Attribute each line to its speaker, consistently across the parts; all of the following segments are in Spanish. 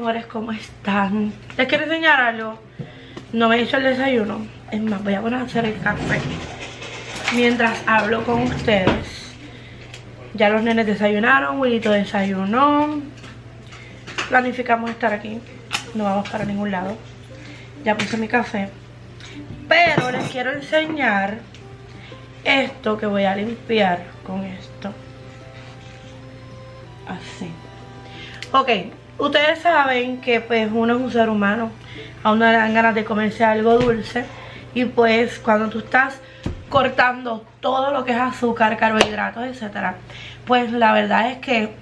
Speaker 1: amores, ¿cómo están? Les quiero enseñar algo. No me he hecho el desayuno. Es más, voy a poner a hacer el café. Mientras hablo con ustedes Ya los nenes desayunaron Willito desayunó. Planificamos estar aquí. No vamos para ningún lado. Ya puse mi café. Pero les quiero enseñar Esto que voy a limpiar Con esto. Así. Ok, Ustedes saben que pues uno es un ser humano, a uno le dan ganas de comerse algo dulce y pues cuando tú estás cortando todo lo que es azúcar, carbohidratos, etcétera, pues la verdad es que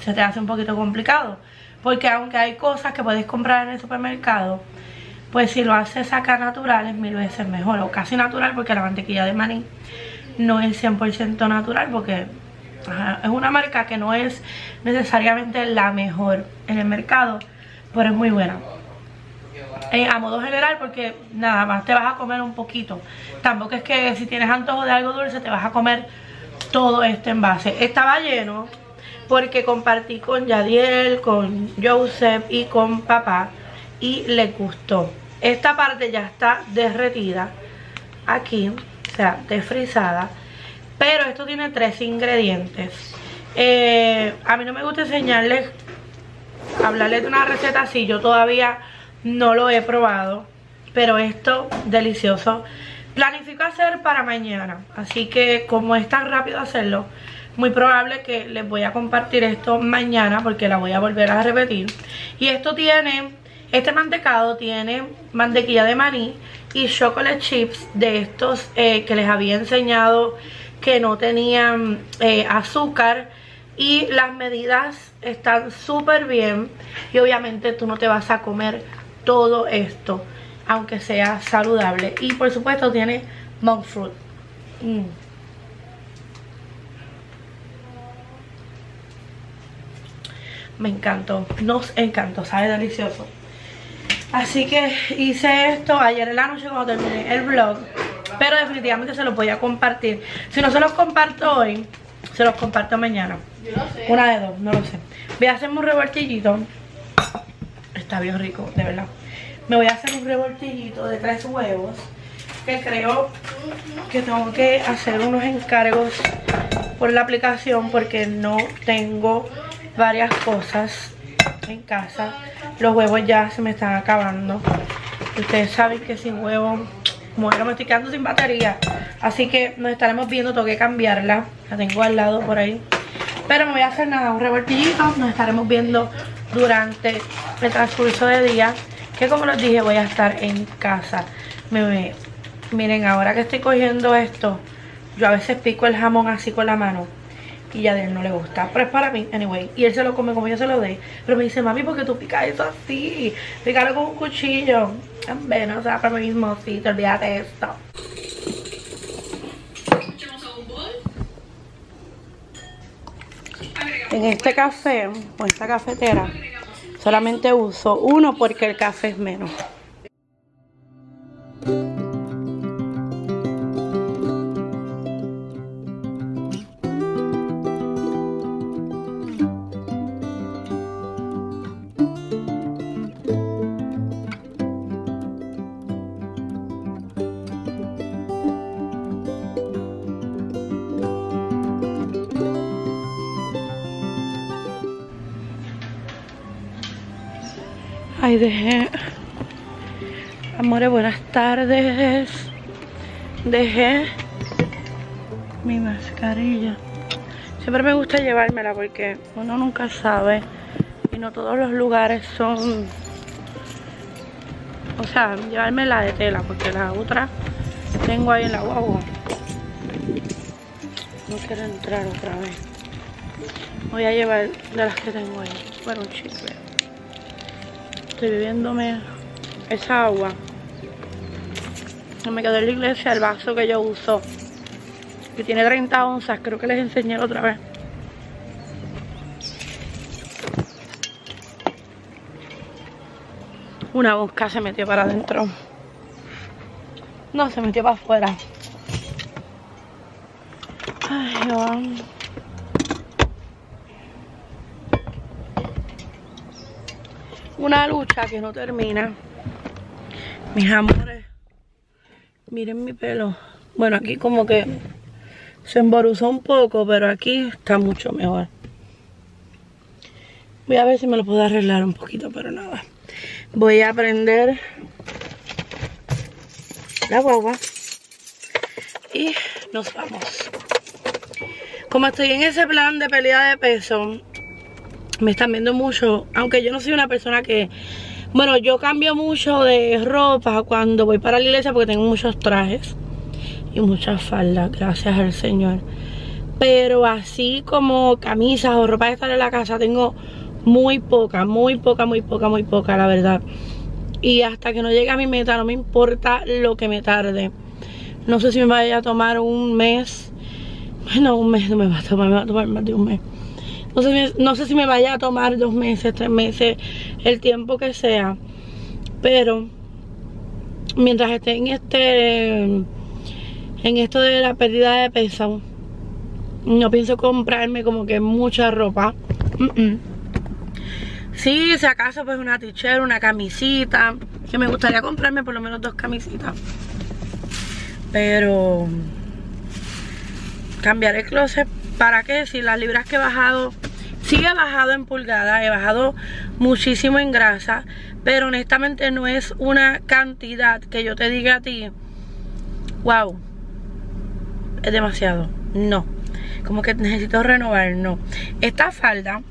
Speaker 1: se te hace un poquito complicado. Porque aunque hay cosas que puedes comprar en el supermercado, pues si lo haces acá natural es mil veces mejor. O casi natural porque la mantequilla de maní no es 100% natural porque es una marca que no es necesariamente la mejor en el mercado, pero es muy buena. Eh, a modo general porque nada más te vas a comer un poquito. Tampoco es que si tienes antojo de algo dulce te vas a comer todo este envase. Estaba lleno porque compartí con Yadiel, con Joseph y con papá y le gustó. Esta parte ya está derretida aquí, o sea, desfrizada pero esto tiene tres ingredientes. Eh, a mí no me gusta enseñarles, hablarles de una receta así. Yo todavía no lo he probado. Pero esto, delicioso. Planifico hacer para mañana. Así que como es tan rápido hacerlo, muy probable que les voy a compartir esto mañana porque la voy a volver a repetir. Y esto tiene, este mantecado tiene mantequilla de maní y chocolate chips de estos eh, que les había enseñado que no tenían eh, azúcar y las medidas están súper bien y obviamente tú no te vas a comer todo esto aunque sea saludable. Y por supuesto tiene monk fruit. Mm. me encantó, nos encantó, sabe delicioso. Así que hice esto ayer en la noche cuando terminé el vlog pero definitivamente se los voy a compartir. Si no se los comparto hoy Se los comparto mañana. Una de dos, no lo sé. Voy a hacerme un revoltillito. Está bien rico, de verdad. Me voy a hacer un revoltillito de tres huevos Que creo que tengo que hacer unos encargos Por la aplicación Porque no tengo varias cosas en casa. Los huevos ya se me están acabando. Ustedes saben que sin huevos bueno, me estoy quedando sin batería. Así que nos estaremos viendo, tengo que cambiarla. La tengo al lado por ahí. Pero me voy a hacer nada, un revoltillito. Nos estaremos viendo durante el transcurso de día Que como les dije voy a estar en casa. Miren, ahora que estoy cogiendo esto Yo a veces pico el jamón así con la mano y a él no le gusta, pero es para mí, anyway. Y él se lo come como yo se lo dé. Pero me dice, mami, ¿por qué tú picas eso así? Pícalo con un cuchillo Bueno, o sea, para mí mismo, sí, te olvídate de esto. En este café, o esta cafetera Solamente uso uno porque el café es menos Ay, dejé. Amores, buenas tardes. Dejé mi mascarilla Siempre me gusta llevármela porque uno nunca sabe y no todos los lugares son... O sea, llevármela de tela porque la otra tengo ahí en la guagua. No quiero entrar otra vez. Voy a llevar de las que tengo ahí. Bueno, un chifre. Estoy bebiéndome esa agua. Me quedó en la iglesia el vaso que yo uso. Que tiene 30 onzas. Creo que les enseñé otra vez. Una mosca se metió para adentro. No, se metió para afuera. Ay, Una lucha que no termina. Mis amores. Miren mi pelo. Bueno, aquí como que se emboruzó un poco, pero aquí está mucho mejor. Voy a ver si me lo puedo arreglar un poquito, pero nada. Voy a prender la guagua y nos vamos. Como estoy en ese plan de pelea de peso, me están viendo mucho, aunque yo no soy una persona que... Bueno, yo cambio mucho de ropa cuando voy para la iglesia porque tengo muchos trajes y muchas faldas, gracias al Señor. Pero así como camisas o ropa de estar en la casa, tengo muy poca, muy poca, muy poca, muy poca, la verdad. Y hasta que no llegue a mi meta, no me importa lo que me tarde. No sé si me vaya a tomar un mes. Bueno, un mes no me va a tomar, me va a tomar más de un mes. No sé, no sé si me vaya a tomar dos meses, tres meses, el tiempo que sea. Pero mientras esté en este en esto de la pérdida de peso no pienso comprarme como que mucha ropa Sí, si acaso pues una t-shirt, una camisita Que me gustaría comprarme por lo menos dos camisitas Pero Cambiar el closet ¿Para qué? Si las libras que he bajado Sí he bajado en pulgadas He bajado muchísimo en grasa Pero honestamente no es una cantidad Que yo te diga a ti Wow Es demasiado No Como que necesito renovar, no Esta falda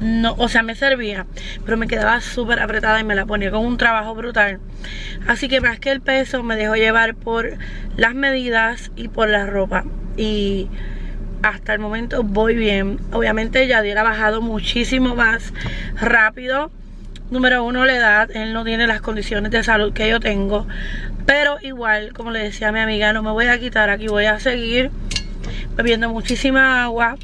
Speaker 1: no, o sea, me servía, pero me quedaba súper apretada y me la ponía con un trabajo brutal. Así que más que el peso, me dejó llevar por las medidas y por la ropa. Y hasta el momento voy bien. Obviamente Yadier ha bajado muchísimo más rápido. Número uno, la edad. Él no tiene las condiciones de salud que yo tengo. Pero igual, como le decía a mi amiga, no me voy a quitar. Aquí voy a seguir bebiendo muchísima agua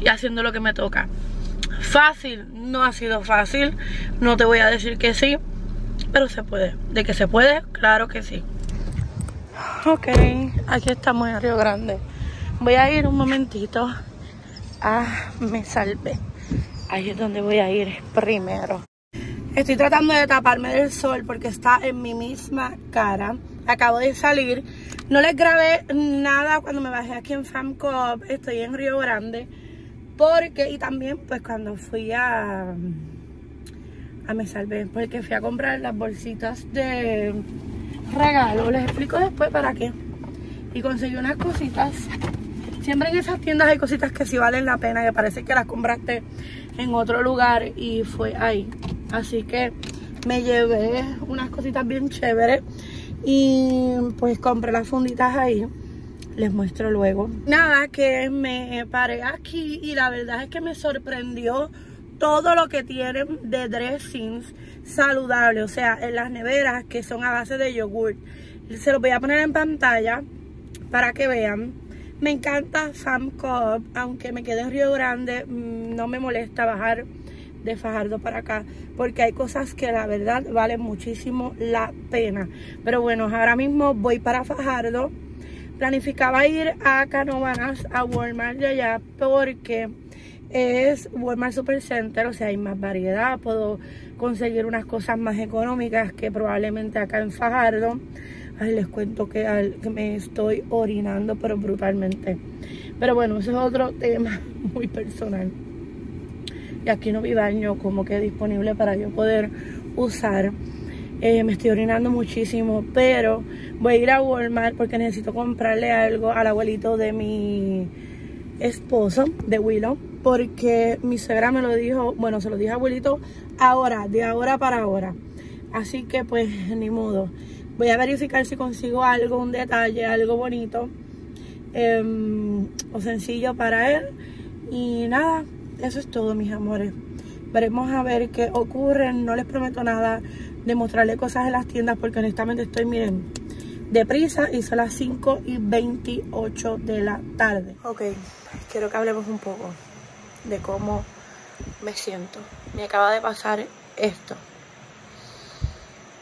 Speaker 1: y haciendo lo que me toca. Fácil, no ha sido fácil, no te voy a decir que sí, pero se puede. De que se puede, claro que sí. Ok, aquí estamos en Río Grande. Voy a ir un momentito a Me Salve. Ahí es donde voy a ir primero. Estoy tratando de taparme del sol porque está en mi misma cara. Acabo de salir. No les grabé nada cuando me bajé aquí en FamCop. Estoy en Río Grande. Porque, y también pues cuando fui a, a Me Salvé, porque fui a comprar las bolsitas de regalo. Les explico después para qué. Y conseguí unas cositas. Siempre en esas tiendas hay cositas que sí valen la pena, que parece que las compraste en otro lugar y fue ahí. Así que me llevé unas cositas bien chéveres y pues compré las funditas ahí les muestro luego. Nada, que me paré aquí y la verdad es que me sorprendió todo lo que tienen de dressings saludables, o sea, en las neveras que son a base de yogur. Se los voy a poner en pantalla para que vean. Me encanta Fam Cobb, aunque me quede en Río Grande, mm, no me molesta bajar de Fajardo para acá porque hay cosas que la verdad valen muchísimo la pena pero bueno ahora mismo voy para Fajardo planificaba ir a Canovanas, a Walmart de allá, porque es Walmart Supercenter, o sea, hay más variedad, puedo conseguir unas cosas más económicas que probablemente acá en Fajardo. Ay, les cuento que, que me estoy orinando, pero brutalmente. Pero bueno, ese es otro tema muy personal. Y aquí no vi baño como que disponible para yo poder usar. Eh, me estoy orinando muchísimo, pero voy a ir a Walmart porque necesito comprarle algo al abuelito de mi esposo, de Willow, porque mi suegra me lo dijo, bueno, se lo dije a abuelito ahora, de ahora para ahora. Así que pues ni modo. Voy a verificar si consigo algo, un detalle, algo bonito em, o sencillo para él. Y nada, eso es todo mis amores. Veremos a ver qué ocurre. No les prometo nada de mostrarle cosas en las tiendas porque honestamente estoy, miren, deprisa y son las 5 y 28 de la tarde. Ok, quiero que hablemos un poco de cómo me siento. Me acaba de pasar esto.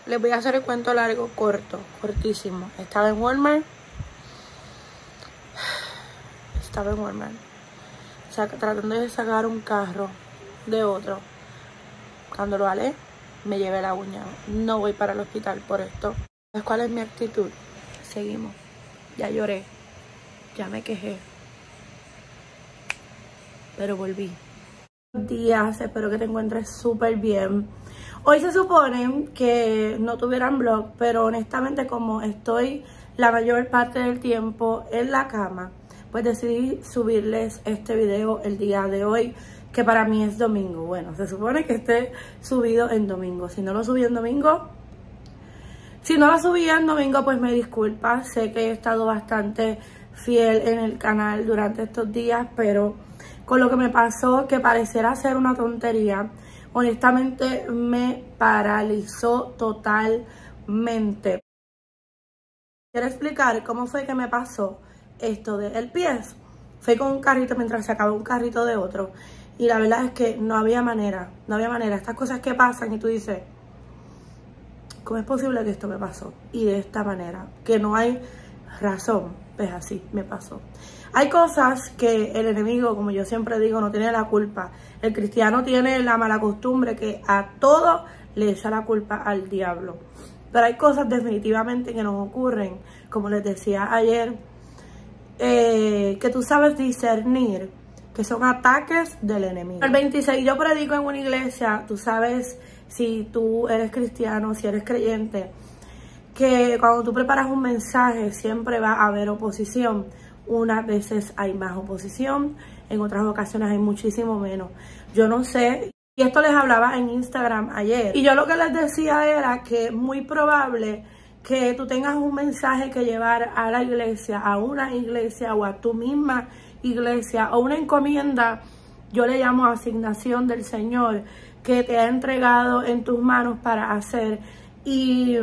Speaker 1: Les voy a hacer el cuento largo, corto, cortísimo. Estaba en Walmart. Estaba en Walmart. tratando de sacar un carro de otro. Cuando lo alé, me llevé la uña. No voy para el hospital por esto. ¿Sabes cuál es mi actitud? Seguimos. Ya lloré. Ya me quejé. Pero volví. Días, espero que te encuentres súper bien. Hoy se supone que no tuvieran blog, pero honestamente como estoy la mayor parte del tiempo en la cama, pues decidí subirles este video el día de hoy que para mí es domingo. Bueno, se supone que esté subido en domingo. Si no lo subí en domingo, si no lo subí en domingo, pues me disculpa. Sé que he estado bastante fiel en el canal durante estos días, pero con lo que me pasó, que pareciera ser una tontería, honestamente me paralizó totalmente. Quiero explicar cómo fue que me pasó esto del pie. Fue con un carrito mientras se acabó un carrito de otro. Y la verdad es que no había manera, no había manera. Estas cosas que pasan y tú dices, ¿cómo es posible que esto me pasó? Y de esta manera, que no hay razón, pues así me pasó. Hay cosas que el enemigo, como yo siempre digo, no tiene la culpa. El cristiano tiene la mala costumbre que a todo le echa la culpa al diablo. Pero hay cosas definitivamente que nos ocurren, como les decía ayer, eh, que tú sabes discernir que son ataques del enemigo. El 26 yo predico en una iglesia, tú sabes si tú eres cristiano, si eres creyente, que cuando tú preparas un mensaje siempre va a haber oposición. Unas veces hay más oposición, en otras ocasiones hay muchísimo menos. Yo no sé, y esto les hablaba en Instagram ayer. Y yo lo que les decía era que es muy probable que tú tengas un mensaje que llevar a la iglesia, a una iglesia o a tu misma iglesia o una encomienda, yo le llamo asignación del Señor, que te ha entregado en tus manos para hacer. Y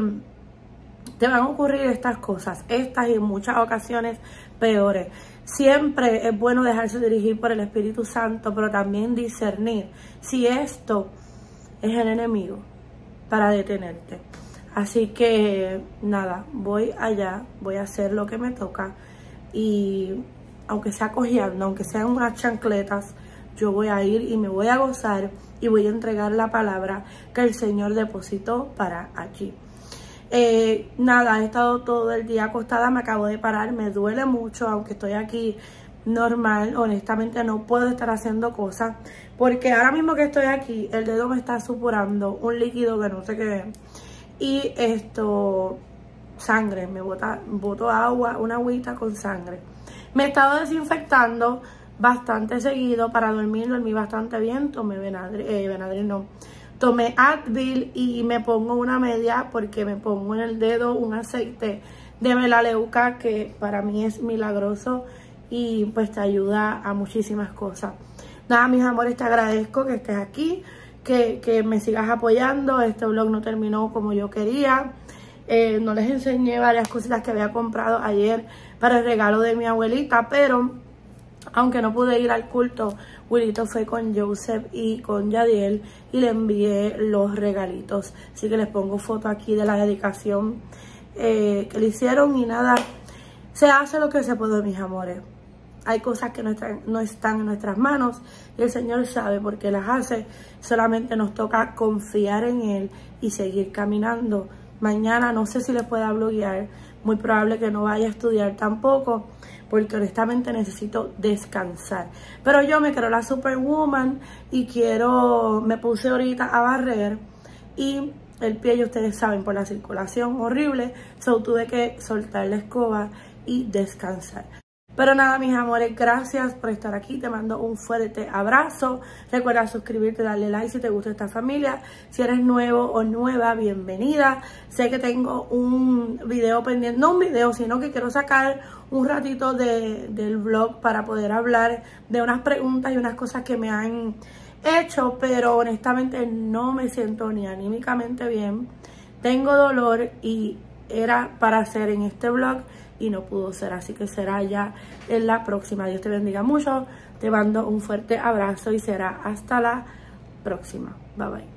Speaker 1: te van a ocurrir estas cosas, estas y en muchas ocasiones peores. Siempre es bueno dejarse dirigir por el Espíritu Santo, pero también discernir si esto es el enemigo para detenerte. Así que nada, voy allá, voy a hacer lo que me toca y aunque sea cojeando, aunque sean unas chancletas, yo voy a ir y me voy a gozar y voy a entregar la palabra que el Señor depositó para allí. Eh, nada, he estado todo el día acostada, me acabo de parar, me duele mucho, aunque estoy aquí normal, honestamente no puedo estar haciendo cosas, porque ahora mismo que estoy aquí, el dedo me está supurando un líquido que no sé qué es, y esto, sangre, me bota, boto agua, una agüita con sangre. Me he estado desinfectando bastante seguido para dormir, dormí bastante bien, tomé eh, Benadryl no, tomé Advil y me pongo una media porque me pongo en el dedo un aceite de melaleuca que para mí es milagroso y pues te ayuda a muchísimas cosas. Nada, mis amores, te agradezco que estés aquí, que, que me sigas apoyando. Este vlog no terminó como yo quería. Eh, no les enseñé varias cositas que había comprado ayer para el regalo de mi abuelita, pero aunque no pude ir al culto, Wilito fue con Joseph y con Yadiel y le envié los regalitos. Así que les pongo foto aquí de la dedicación eh, que le hicieron y nada, se hace lo que se puede, mis amores. Hay cosas que no no están en nuestras manos y el Señor sabe por qué las hace. Solamente nos toca confiar en Él y seguir caminando Mañana no sé si les pueda bloguear, muy probable que no vaya a estudiar tampoco, porque honestamente necesito descansar. Pero yo me creo la superwoman y quiero, me puse ahorita a barrer y el pie, y ustedes saben, por la circulación horrible, so tuve que soltar la escoba y descansar. Pero nada, mis amores, gracias por estar aquí. Te mando un fuerte abrazo. Recuerda suscribirte, darle like si te gusta esta familia. Si eres nuevo o nueva, bienvenida. Sé que tengo un video pendiente, no un video, sino que quiero sacar un ratito de, del vlog para poder hablar de unas preguntas y unas cosas que me han hecho, pero honestamente no me siento ni anímicamente bien. Tengo dolor y era para hacer en este vlog y no pudo ser, así que será ya en la próxima. Dios te bendiga mucho, te mando un fuerte abrazo y será hasta la próxima. Bye bye.